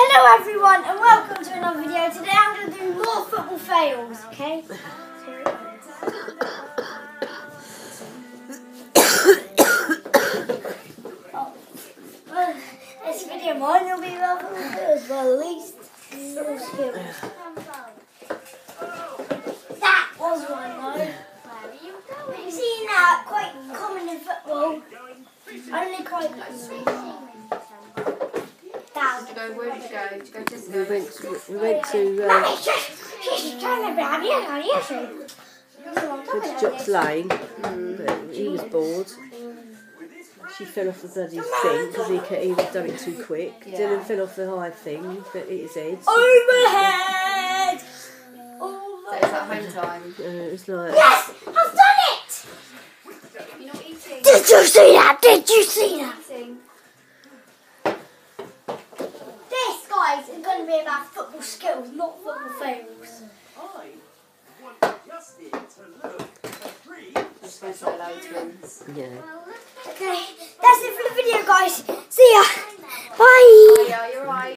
Hello everyone and welcome to another video. Today I'm going to do more football fails, okay? oh, well, this video might not be about football fails, but at least. That was one though. You see now, quite common in football. Only quite common. That Did you to We went to, we went to, uh, she's, trying to grab you, are you? Went to Jock's Lane, but he was bored. She fell off the bloody thing because he, he had done it too quick. Dylan fell off the high thing, but hit his head. Overhead! So it's at home time. Uh, it was like, Yes! I've done it! You're not eating. Did you see that? Did you see that? This, guys, is going to be about football skills, not football fails. Just go say hello to him. yeah. Okay, that's it for the video, guys. See ya. Bye. Yeah, you're right.